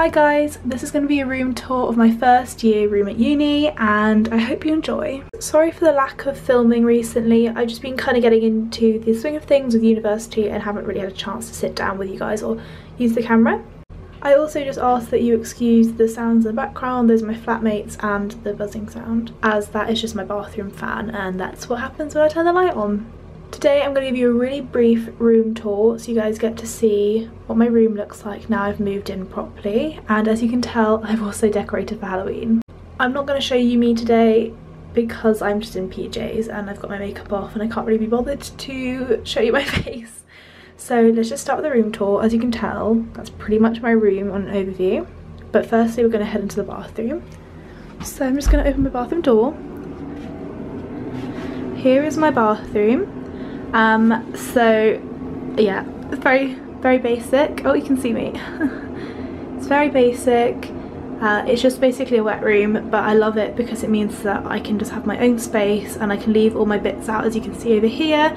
Hi guys, this is going to be a room tour of my first year room at uni and I hope you enjoy. Sorry for the lack of filming recently, I've just been kind of getting into the swing of things with university and haven't really had a chance to sit down with you guys or use the camera. I also just ask that you excuse the sounds in the background, those are my flatmates and the buzzing sound, as that is just my bathroom fan and that's what happens when I turn the light on. Today I'm going to give you a really brief room tour so you guys get to see what my room looks like now I've moved in properly and as you can tell I've also decorated for Halloween. I'm not going to show you me today because I'm just in PJs and I've got my makeup off and I can't really be bothered to show you my face. So let's just start with the room tour. As you can tell that's pretty much my room on an overview but firstly we're going to head into the bathroom. So I'm just going to open my bathroom door. Here is my bathroom um, so yeah, very, very basic. Oh, you can see me. it's very basic. Uh, it's just basically a wet room, but I love it because it means that I can just have my own space and I can leave all my bits out as you can see over here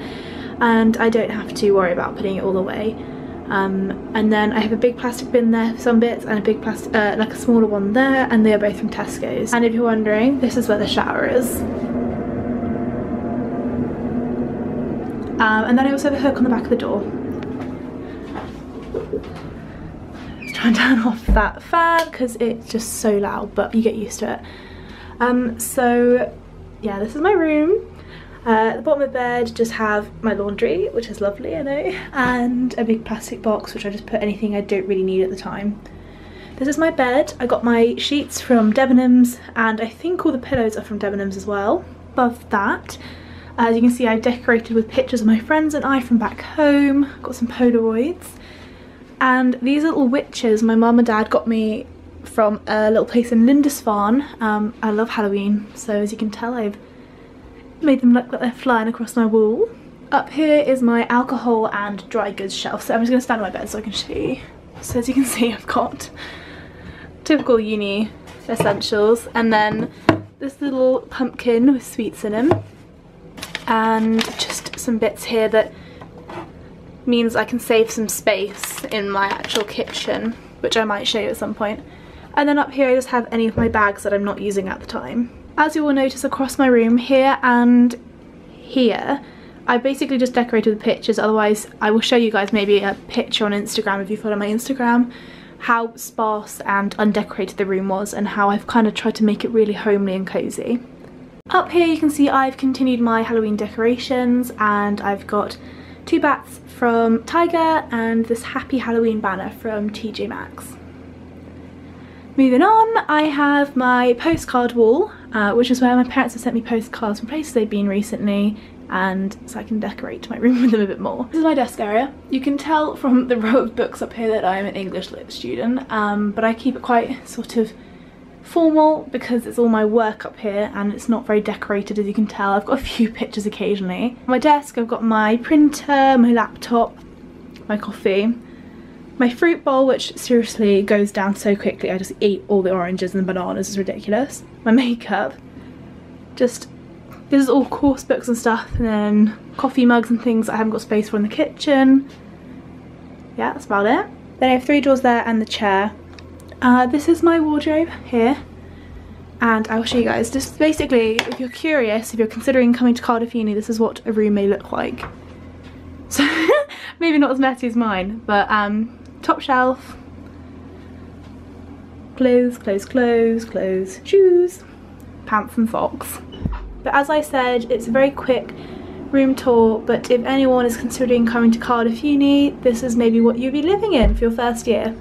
and I don't have to worry about putting it all away. Um, and then I have a big plastic bin there for some bits and a big plastic, uh, like a smaller one there and they are both from Tesco's. And if you're wondering, this is where the shower is. Um, and then I also have a hook on the back of the door. Let's try and turn off that fan because it's just so loud, but you get used to it. Um, so yeah, this is my room. Uh, at the bottom of the bed just have my laundry, which is lovely, I know, and a big plastic box which I just put anything I don't really need at the time. This is my bed. I got my sheets from Debenhams and I think all the pillows are from Debenhams as well. Above that as you can see, I've decorated with pictures of my friends and I from back home. Got some Polaroids. And these little witches my mum and dad got me from a little place in Lindisfarne. Um, I love Halloween, so as you can tell, I've made them look like they're flying across my wall. Up here is my alcohol and dry goods shelf, so I'm just going to stand on my bed so I can show you. So as you can see, I've got typical uni essentials, and then this little pumpkin with sweets in them and just some bits here that means I can save some space in my actual kitchen which I might show you at some point. and then up here I just have any of my bags that I'm not using at the time. As you will notice across my room here and here I basically just decorated the pictures otherwise I will show you guys maybe a picture on Instagram if you follow my Instagram how sparse and undecorated the room was and how I've kind of tried to make it really homely and cosy. Up here you can see I've continued my Halloween decorations and I've got two bats from Tiger and this Happy Halloween banner from TJ Maxx. Moving on, I have my postcard wall, uh, which is where my parents have sent me postcards from places they've been recently and so I can decorate my room with them a bit more. This is my desk area. You can tell from the row of books up here that I am an English lit student, um, but I keep it quite sort of formal because it's all my work up here and it's not very decorated as you can tell. I've got a few pictures occasionally. On my desk I've got my printer, my laptop, my coffee, my fruit bowl which seriously goes down so quickly. I just eat all the oranges and the bananas, it's ridiculous. My makeup, just this is all course books and stuff and then coffee mugs and things I haven't got space for in the kitchen. Yeah, that's about it. Then I have three drawers there and the chair uh, this is my wardrobe here and I'll show you guys. Just basically, if you're curious, if you're considering coming to Cardiff Uni, this is what a room may look like. So maybe not as messy as mine, but um, top shelf, clothes, clothes, clothes, clothes, shoes, pants and socks. But as I said, it's a very quick room tour, but if anyone is considering coming to Cardiff Uni, this is maybe what you'll be living in for your first year.